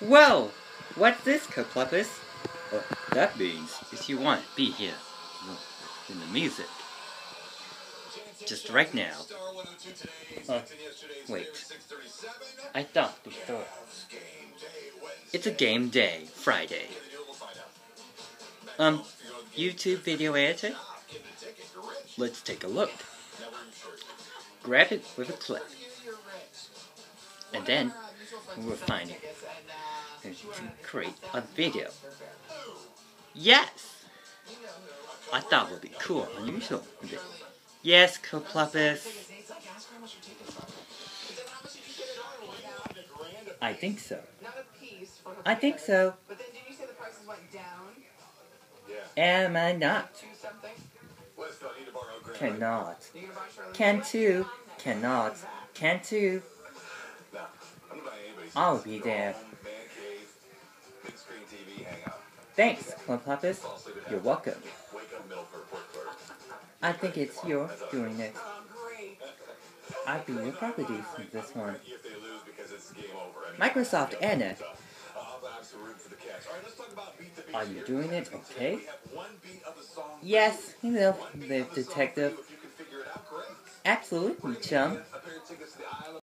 Well, what's this, Coplopus? What that means is you want to be here in the music. Just right now. Wait. I thought before. It's a game day, Friday. Um, YouTube video editor? Let's take a look. Grab it with a clip. And then we'll find it and create a video. Yes! I thought it would be cool, unusual. Yes, Coplopus. I think so. I think so. Am I not? Cannot. Can too. Cannot. Can too. I'll be there. Thanks, Club Coplopus. You're welcome. I think it's your doing it. I'll be your property from this one. Microsoft Anna. Are you doing it okay? Yes, you know, the detective. Absolutely, chum.